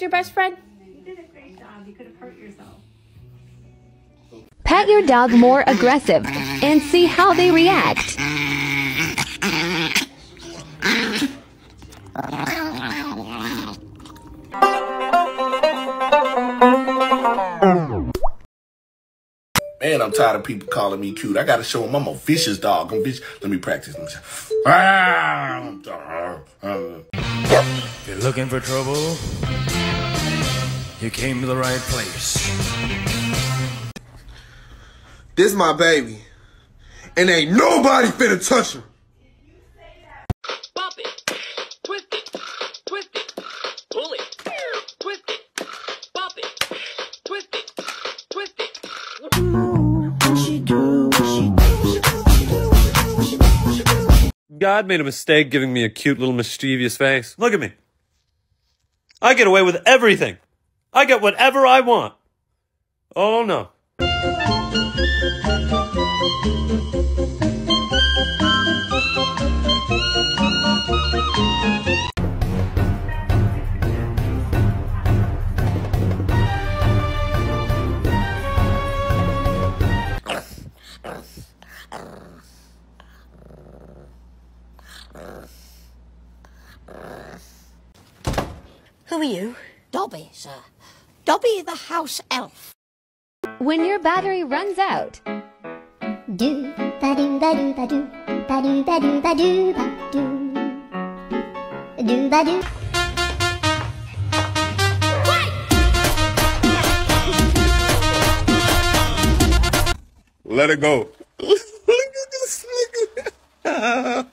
Who's your best friend? You did a great job. You could have hurt yourself. Pet your dog more aggressive and see how they react. Man, I'm tired of people calling me cute. I gotta show them I'm a vicious dog. I'm vicious. Let me practice. Let me ah, You're looking for trouble? You came to the right place. This my baby. And ain't nobody finna touch her. God made a mistake giving me a cute little mischievous face. Look at me. I get away with everything. I get whatever I want. Oh no. Dobby the house elf. When your battery runs out, Do ba do ba do ba do ba do ba do ba do ba do do ba do. Let it go. Look at this nigga.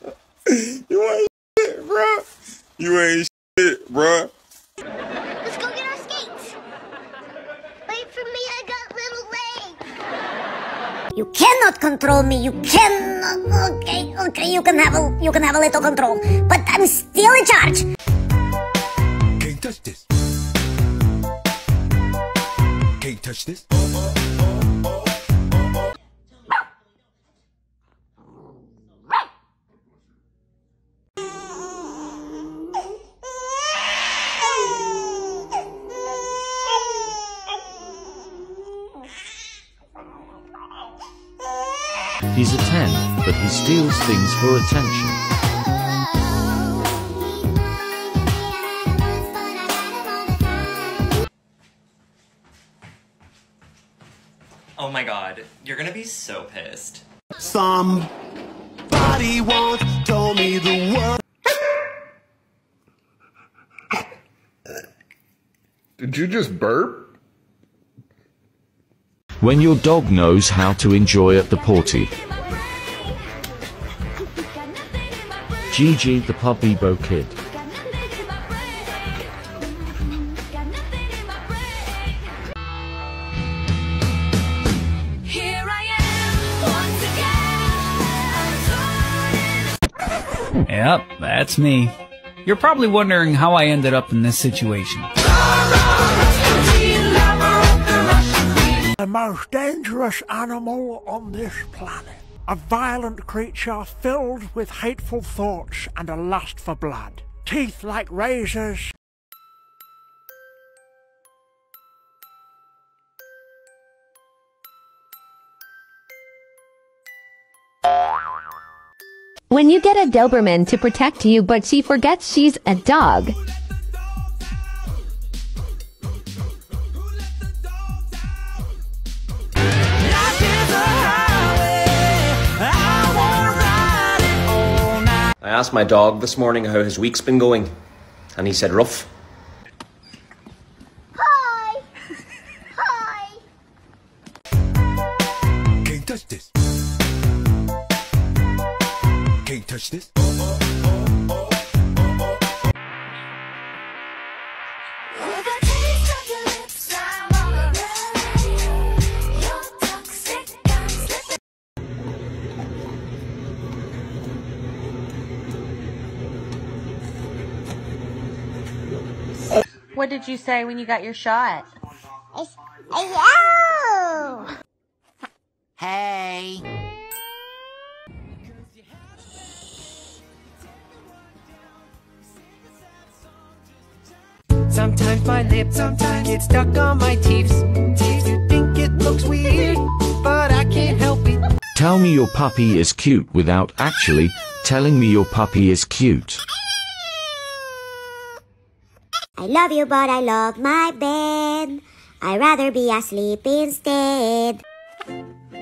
you ain't shit, bro. You ain't shit, bro. Let's go get our skates. Wait for me, I got little legs. You cannot control me. You cannot. Okay, okay. You can have a you can have a little control, but I'm still in charge. Can't touch this. Can't touch this. He's a 10, but he steals things for attention. Oh my god, you're gonna be so pissed. Somebody once told me the word. Did you just burp? When your dog knows how to enjoy at the party. Gigi the Pubebo Kid. Yep, that's me. You're probably wondering how I ended up in this situation. The most dangerous animal on this planet. A violent creature filled with hateful thoughts and a lust for blood. Teeth like razors. when you get a Doberman to protect you but she forgets she's a dog, I asked my dog this morning how his week's been going, and he said rough. Hi. Hi. Can't touch this. Can't touch this. What did you say when you got your shot? Hello. Hey. Sometimes my lips get stuck on my teeth. You think it looks weird, but I can't help it. Tell me your puppy is cute without actually telling me your puppy is cute. I love you, but I love my bed. I'd rather be asleep instead.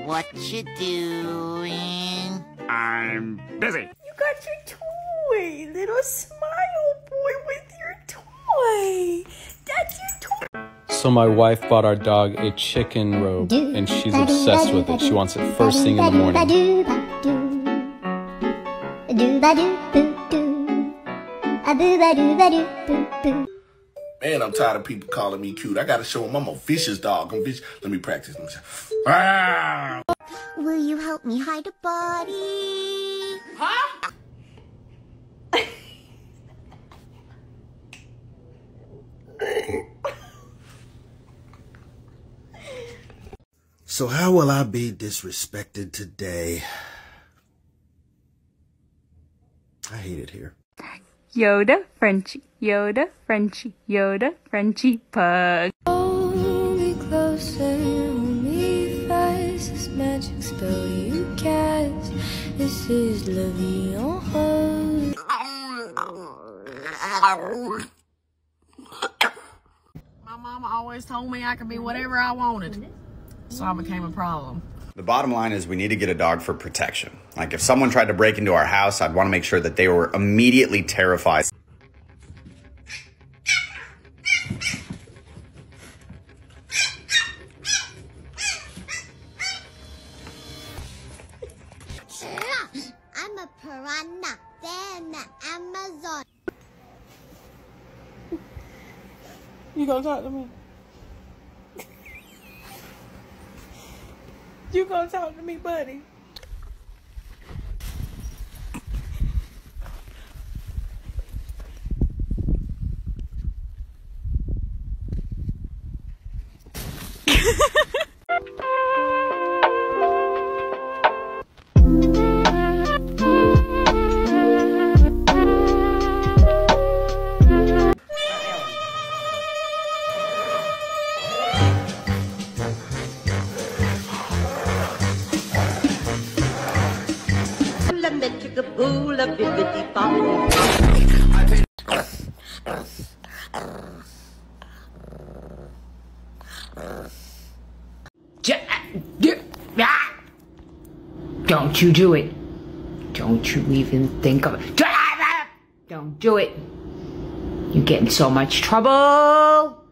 What you doing? I'm busy. You got your toy, little smile boy with your toy. That's your toy. So my wife bought our dog a chicken robe, and she's obsessed with it. She wants it first thing in the morning. Man, I'm tired of people calling me cute. I gotta show them I'm a vicious dog. I'm vicious. Let me practice. Let me ah! Will you help me hide a body? Huh? So how will I be disrespected today? I hate it here. Yoda, Frenchie, Yoda, Frenchie, Yoda, Frenchie, pug. Hold me closer, hold me fast. This magic spell you cast. This is La Vie en Rose. My mama always told me I could be whatever I wanted. So I became a problem. The bottom line is we need to get a dog for protection. Like if someone tried to break into our house, I'd want to make sure that they were immediately terrified. I'm a piranha. Then the Amazon. You gonna talk to me? You gonna talk to me, buddy? Don't you do it. Don't you even think of it. Don't do it. You get in so much trouble.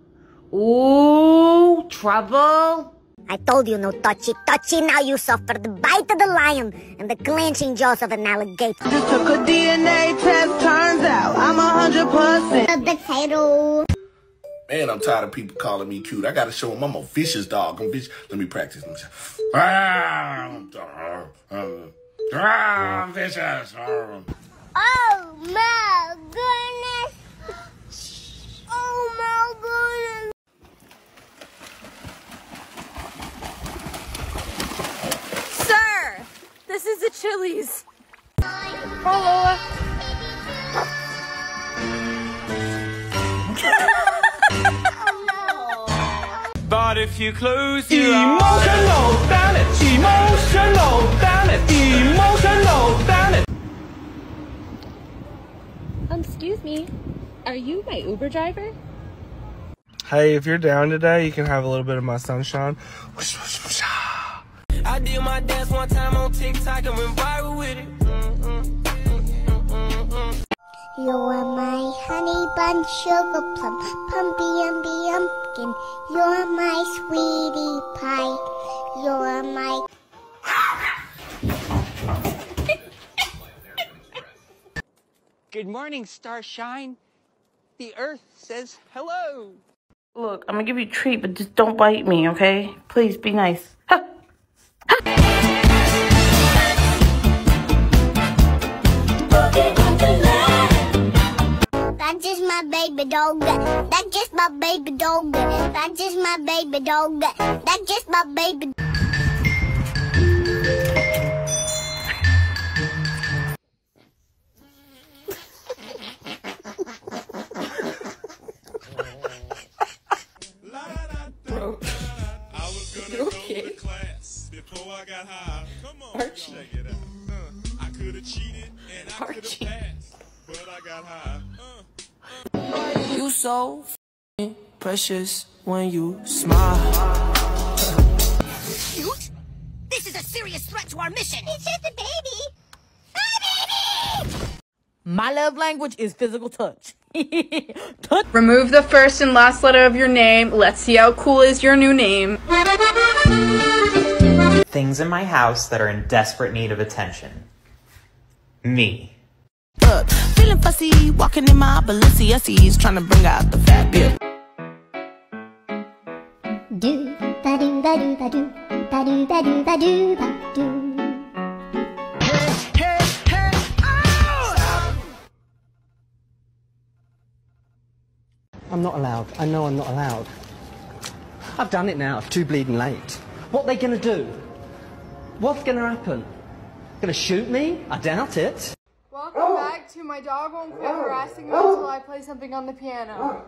Ooh, trouble. I told you no touchy touchy. Now you suffer the bite of the lion and the clenching jaws of an alligator. Just took a DNA test. Turns out I'm a hundred percent. A potato. Man, I'm tired of people calling me cute. I gotta show them I'm a vicious dog. I'm vicious. Let me practice. Let me ah, ah, I'm vicious. Oh my goodness. Oh my goodness. This is the Chili's. Hello. But if you close your Emotional damage, emotional damage, emotional damage. Um, excuse me. Are you my Uber driver? Hey, if you're down today, you can have a little bit of my sunshine. I did my dance one time on TikTok and went viral with it. You're my honey bun, sugar plum, pumpy umby umpkin. You're my sweetie pie. You're my. Good morning, Starshine. The Earth says hello. Look, I'm gonna give you a treat, but just don't bite me, okay? Please be nice. That's just my baby dog. That's just my baby dog. That's just my baby dog. That's just my baby. Before I got high. Come on, Archie. check it out. Uh, I could have cheated and I could have passed, but I got high. Uh, You so precious when you smile. Cute? This is a serious threat to our mission. It's just a baby. My love language is physical touch. touch. Remove the first and last letter of your name. Let's see how cool is your new name. Things in my house that are in desperate need of attention. Me. Look, feeling fussy, walking in my Balenciennes, trying to bring out the fat bit. Do ba do ba do ba do ba do ba do ba do ba do. I'm not allowed. I know I'm not allowed. I've done it now. It's too bleeding late. What are they going to do? What's going to happen? Going to shoot me? I doubt it. Welcome oh. back to My Dog Won't Quit oh. Harassing Me oh. Until I Play Something on the Piano.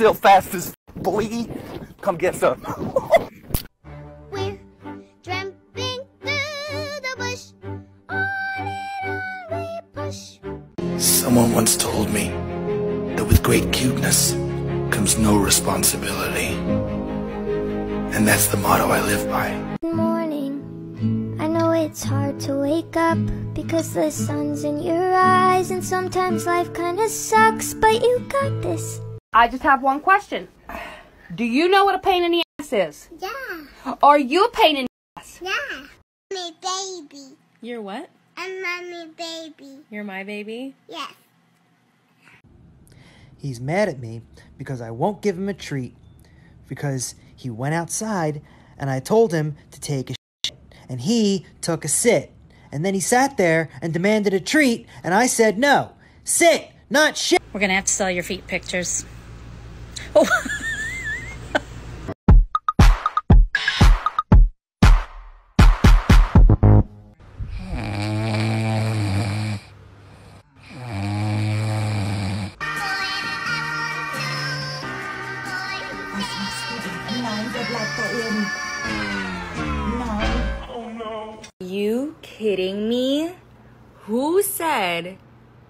Still fast as fuck, boy. Come get some. We're tramping through the bush. On and on we push. Someone once told me that with great cuteness comes no responsibility. And that's the motto I live by. Good morning. I know it's hard to wake up because the sun's in your eyes, and sometimes life kinda sucks, but you got this. I just have one question. Do you know what a pain in the ass is? Yeah. Are you a pain in the ass? Yeah. Me baby. You're what? I'm mommy baby. You're my baby? Yes. He's mad at me because I won't give him a treat. Because he went outside and I told him to take a shit. And he took a sit. And then he sat there and demanded a treat. And I said, no, sit, not shit. We're gonna have to sell your feet pictures. You kidding me? Who said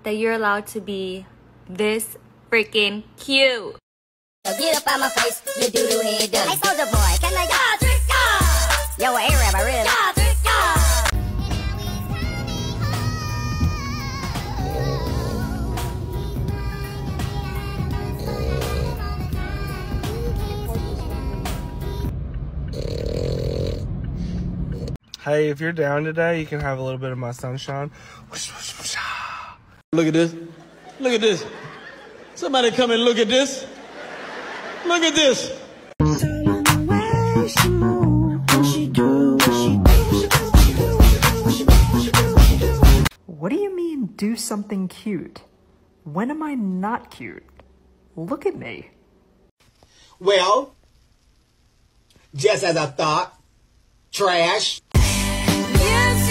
that you're allowed to be this freaking cute? So get up out my face, you doo-doo head done. Hey, soldier boy, can I... Yeah, Driscoll! Yo, a Arab, I really... Yeah, Driscoll! Hey, if you're down today, you can have a little bit of my sunshine. Look at this. Look at this. Somebody come and look at this. Look at this. What do you mean, do something cute? When am I not cute? Look at me. Well, just as I thought, trash. Yes,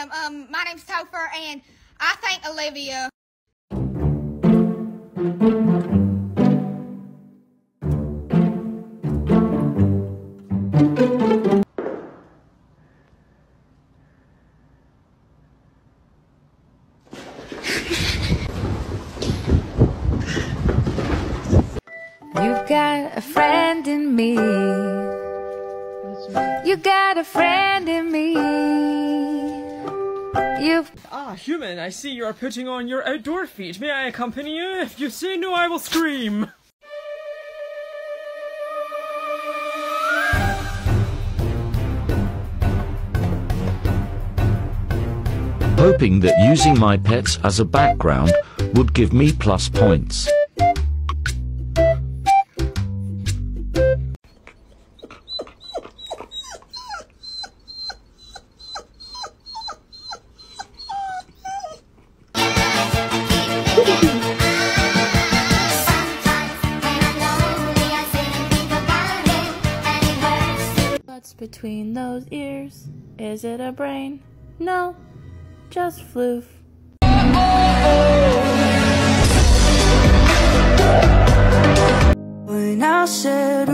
am. Um, my name's Topher, and I thank Olivia. You've got a friend in me. You got a friend in me. You've Ah, human, I see you are putting on your outdoor feet. May I accompany you? If you say no, I will scream. hoping that using my pets as a background would give me plus points. Is it a brain? No, just floof. When I said,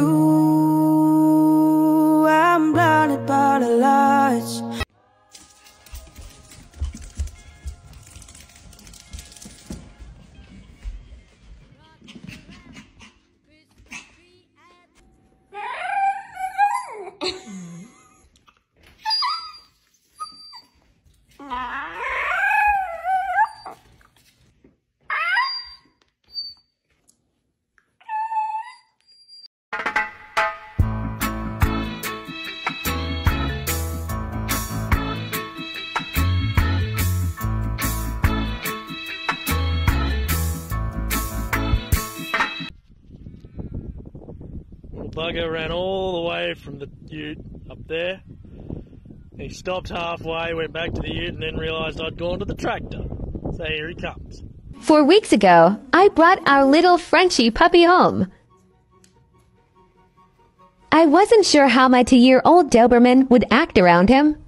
Little bugger ran all the way from the ute up there. He stopped halfway, went back to the ute, and then realised I'd gone to the tractor. So here he comes. Four weeks ago, I brought our little Frenchy puppy home. I wasn't sure how my two year old Doberman would act around him.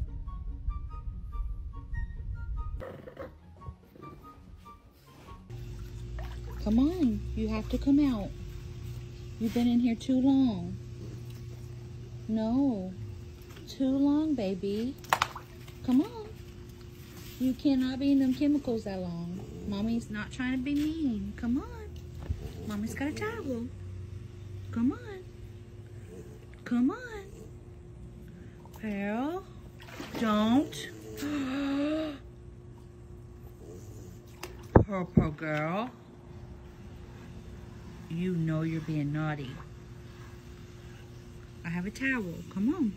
Come on, you have to come out. You've been in here too long. No, too long, baby. Come on. You cannot be in them chemicals that long. Mommy's not trying to be mean. Come on. Mommy's got a towel. Come on. Come on. Pearl, don't. Purple girl. You know you're being naughty. I have a towel. Come on.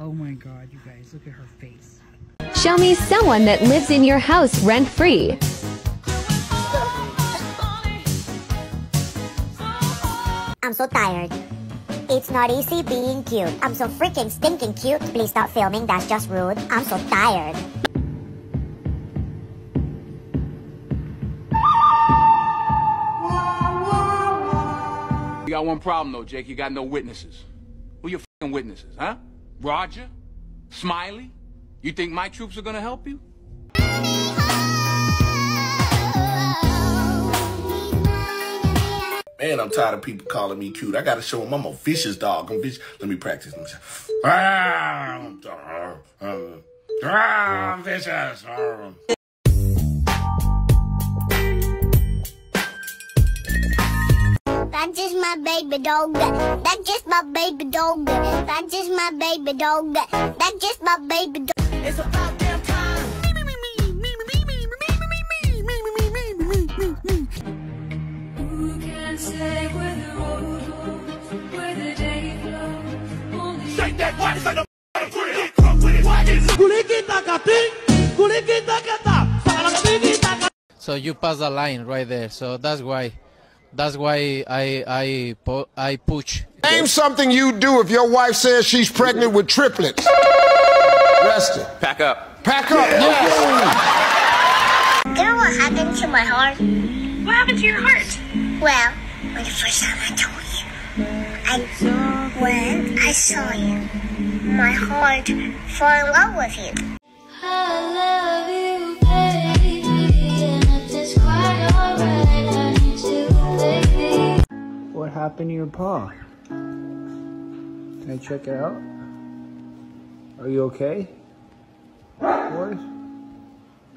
Oh my god, you guys, look at her face. Show me someone that lives in your house rent free. I'm so tired. It's not easy being cute. I'm so freaking stinking cute. Please stop filming. That's just rude. I'm so tired. Got one problem though, Jake. You got no witnesses. Who your fucking witnesses, huh? Roger? Smiley? You think my troops are gonna help you? Man, I'm tired of people calling me cute. I gotta show them I'm a vicious dog. I'm vicious. Let me practice. Let me ah, ah, I'm vicious. That's just my baby dog. That's just my baby dog. That's just my baby dog. That's just my baby dog. It's about damn time. Who can take where the road goes, where the day flows. Only Shake that body, say the So you pass the line right there. So that's why, that's why I I po- I push. Name something you do if your wife says she's pregnant with triplets. Rusty. Pack up. Pack up, yes. You know what happened to my heart? What happened to your heart? Well, when the first time I told you, I, when I saw you, my heart fell in love with you. I love you, What happened to your paw? Can I check it out? Are you okay? Boys?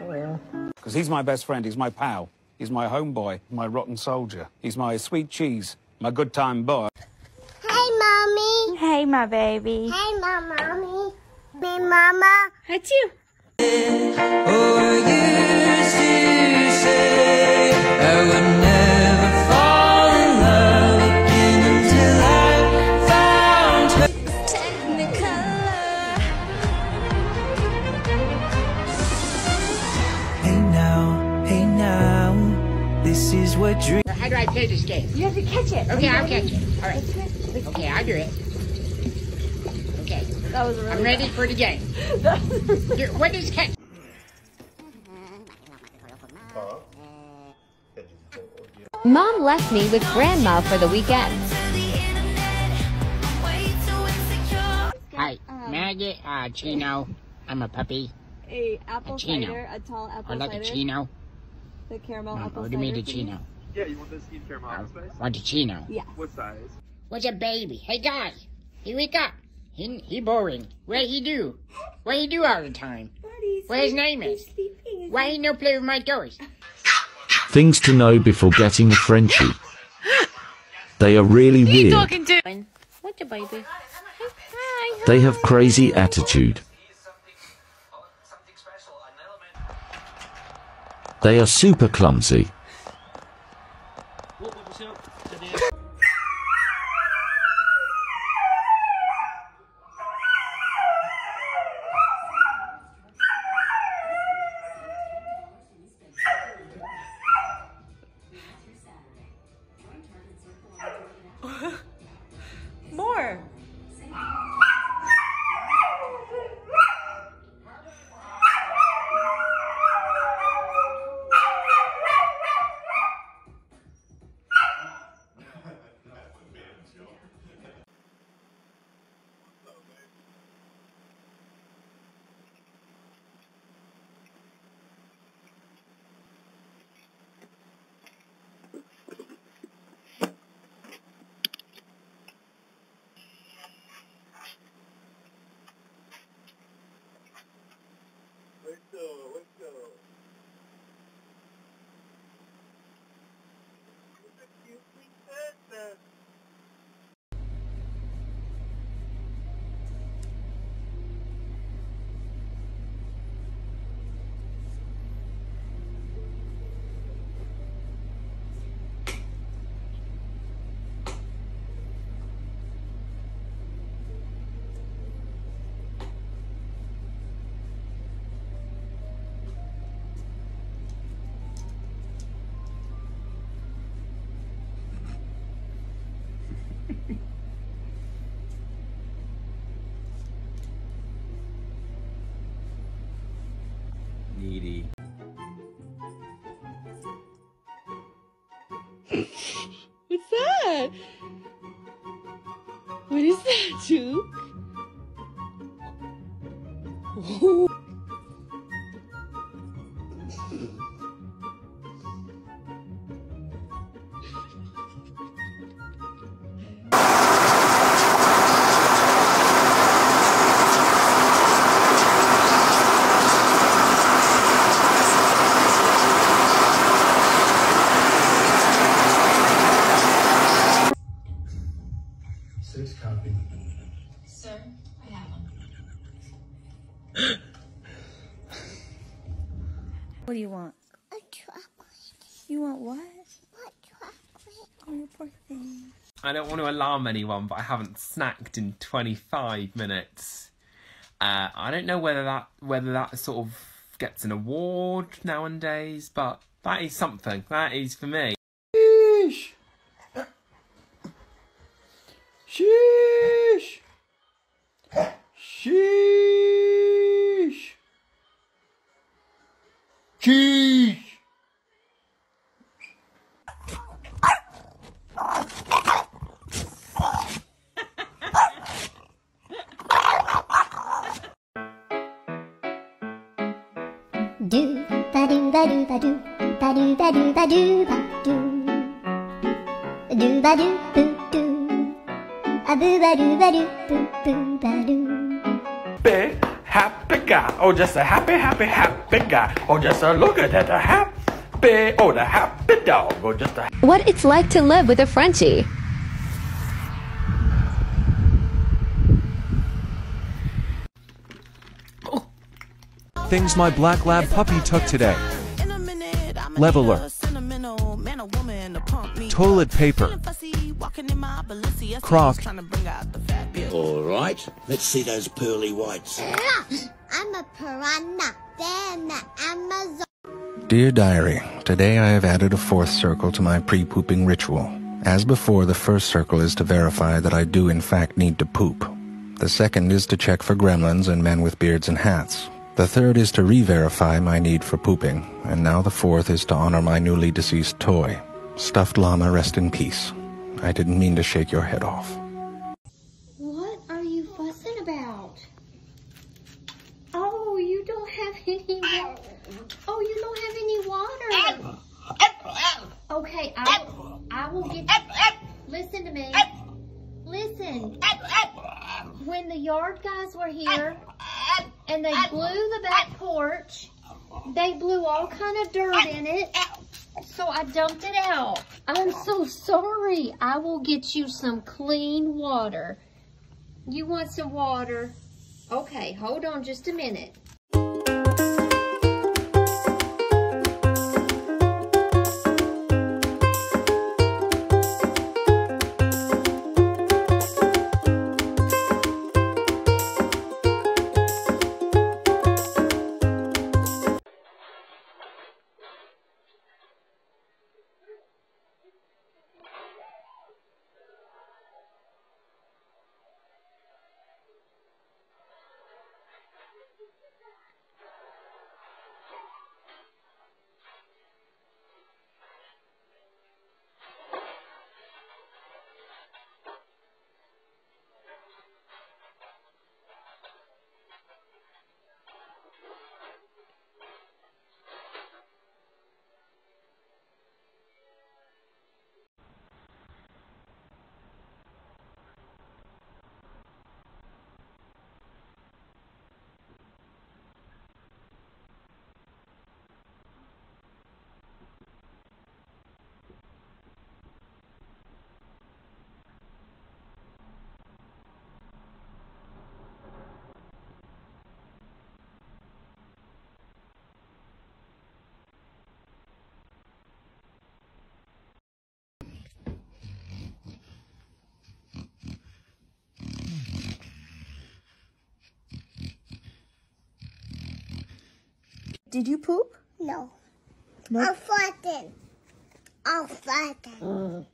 Oh. Because he's my best friend, he's my pal, he's my homeboy, my rotten soldier, he's my sweet cheese, my good time boy. Hey, mommy. Hey, my baby. Hey, my mommy. Me, mama. That's you. Hey this is what dream. How do I play this game? You have to catch it. Okay, I'll catch it. All right. Okay, I'll do it. Okay. That was really I'm ready for the game. Here, What is catch? Mom left me with grandma for the weekend. Hi, may I get uh, Chino? I'm a puppy. A apple A Chino. cider, a tall apple Or like cider. a Chino. The caramel No, apple order cider. me the. Chino. Yeah, you want the steamed caramel apple spice? Want the Chino. Yeah. What size? What's a baby? Hey guys, he wake up. He he boring. What he do? What he do all the time? What his name is? Why he no play with my toys? Things to know before getting a Frenchie. They are really weird. to? What's your baby? They have crazy attitude. They are super clumsy. What's that? What is that, Juke? Want to alarm anyone, but I haven't snacked in 25 minutes. Uh, I don't know whether that whether that sort of gets an award nowadays, but that is something. That is for me. Oh, just a happy, happy, happy guy. Oh, just a look at that, a happy. Oh, the happy dog. Oh, just a. What it's like to live with a Frenchie. Things my black lab puppy took today. Leveler. Toilet paper. Croc. All right, let's see those pearly whites. Amazon. Dear Diary, today I have added a fourth circle to my pre pooping ritual. As before, the first circle is to verify that I do in fact need to poop. The second is to check for gremlins and men with beards and hats. The third is to re verify my need for pooping. And now the fourth is to honor my newly deceased toy. Stuffed llama, rest in peace. I didn't mean to shake your head off. What are you fussing about? Oh, you don't have any water. Oh, you don't have any water. Okay, I will, I will get. Listen to me. Listen. When the yard guys were here and they blew the back porch, they blew all kind of dirt in it. So I dumped it out. I'm so sorry. I will get you some clean water. You want some water? Okay, hold on just a minute. Did you poop? No. Nope. I'll flatten. I'll flatten. Mm.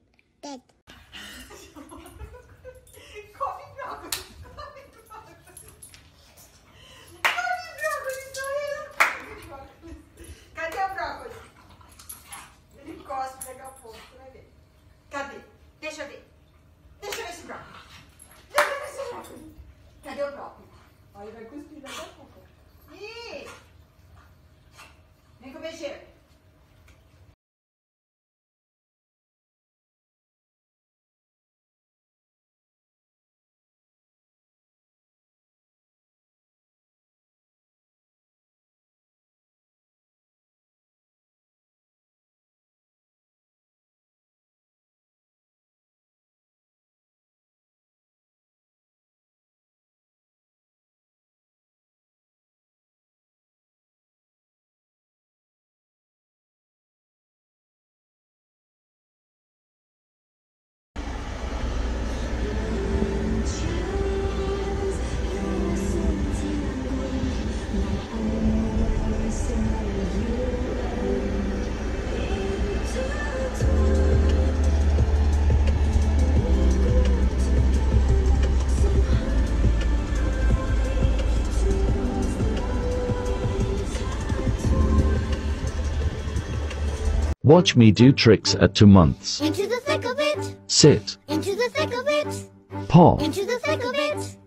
Watch me do tricks at two months. Into the thick of it. Sit. Into the thick of it. Paw. Into the thick of it.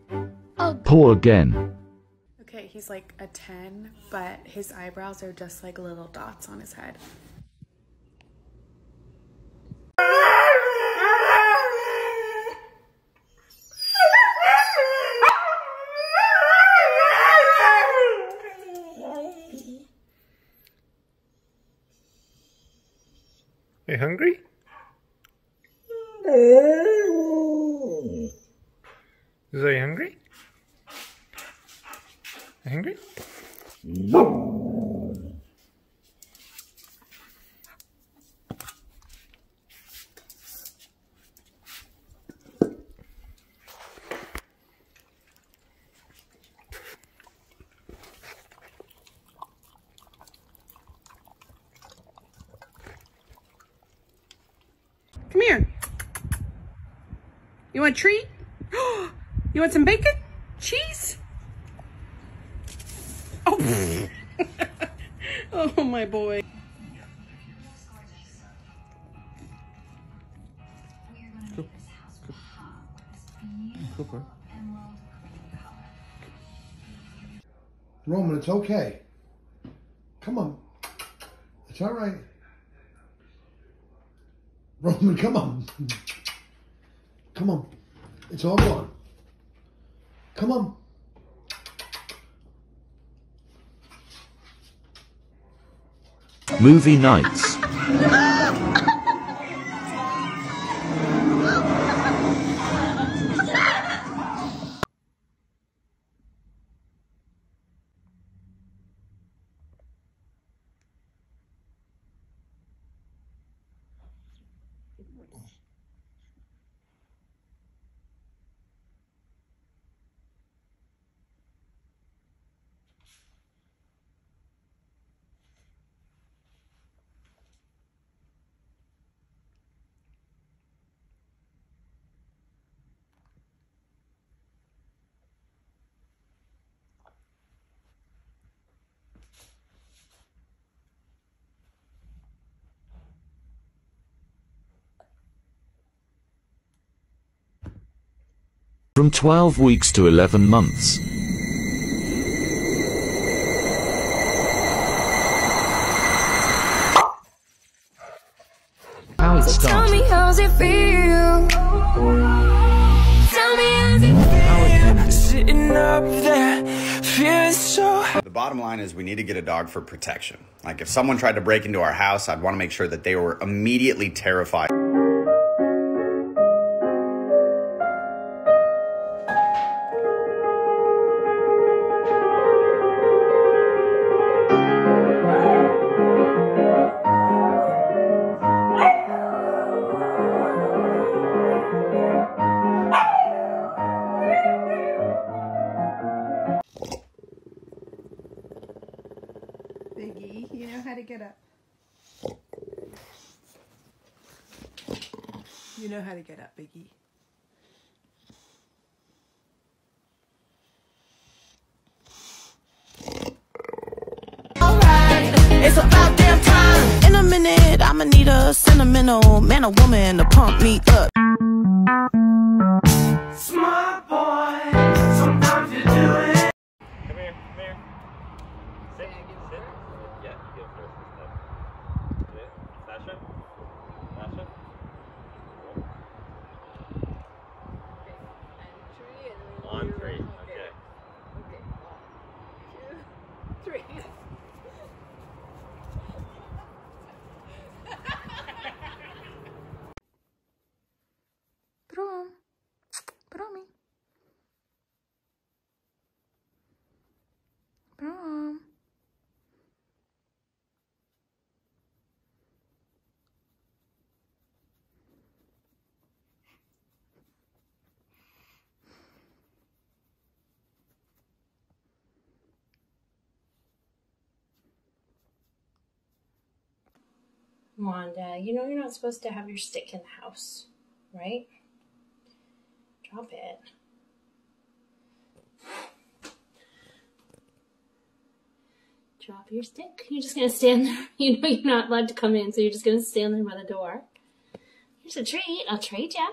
Oh, Paw again. Okay, he's like a 10, but his eyebrows are just like little dots on his head. You hungry? Is you hungry? Hungry? Come here. You want a treat? You want some bacon? Cheese? Oh, oh my boy. Roman, it's okay. Come on. It's all right. Roman, come on. Come on. It's all gone. Come on. Movie nights. From 12 weeks to 11 months. How it Tell me how's it feel? Tell me how's it feel? Sitting up there, feeling so. The bottom line is we need to get a dog for protection. Like if someone tried to break into our house, I'd want to make sure that they were immediately terrified. I'ma need a sentimental man or woman to pump me up. Smart boy, sometimes you do it. Come here, come here. Sit, sit. Yeah, you go first this time. Yeah. Sasha? Sasha? On three, okay. Three. Prom. Promi. Prom. Wanda, you know you're not supposed to have your stick in the house, right? Drop it. Drop your stick. You're just gonna stand there. You know you're not allowed to come in, so you're just gonna stand there by the door. Here's a treat. I'll trade you.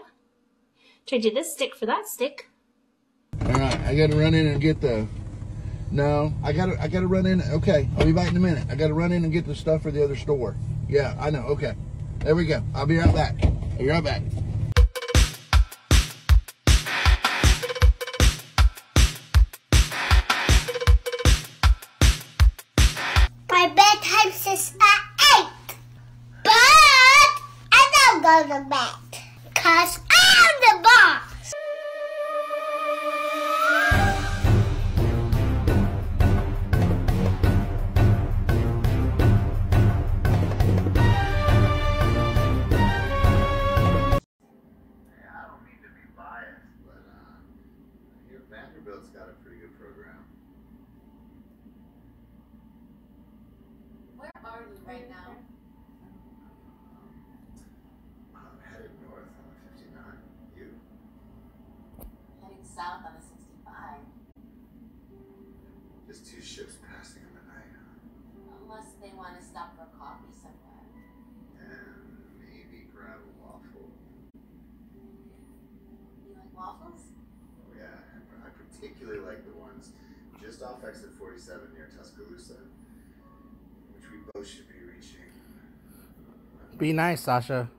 Trade you this stick for that stick. All right, I gotta run in and get the. No, I gotta I gotta run in. Okay, I'll be back in a minute. I gotta run in and get the stuff for the other store. Yeah, I know. Okay, there we go. I'll be right back. I'll be right back. Unless they want to stop for coffee somewhere. And maybe grab a waffle. You like waffles? Oh, yeah, I I particularly like the ones just off exit 47 near Tuscaloosa, which we both should be reaching. Be nice, Sasha.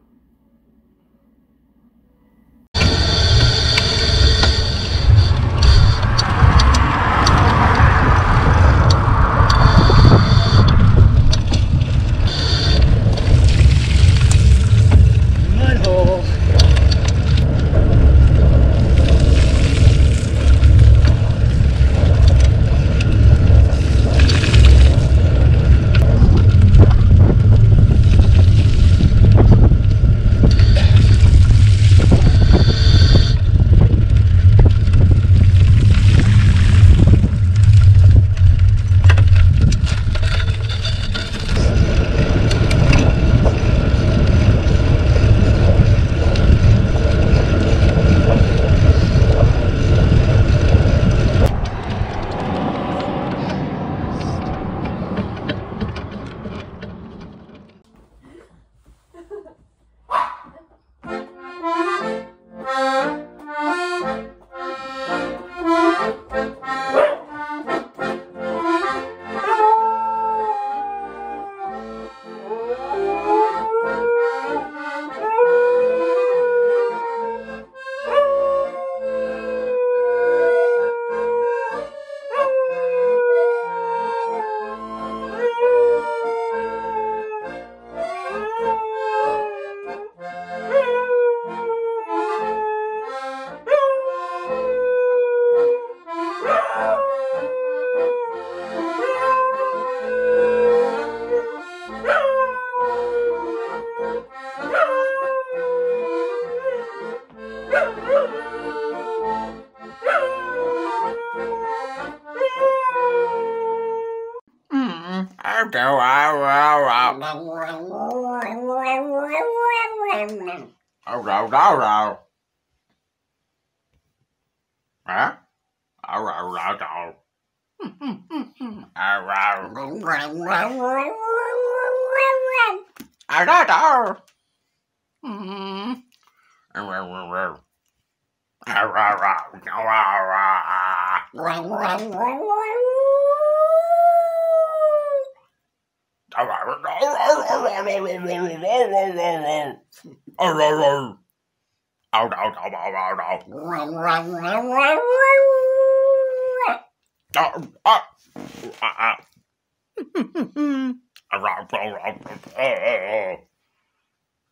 Arr. Mm.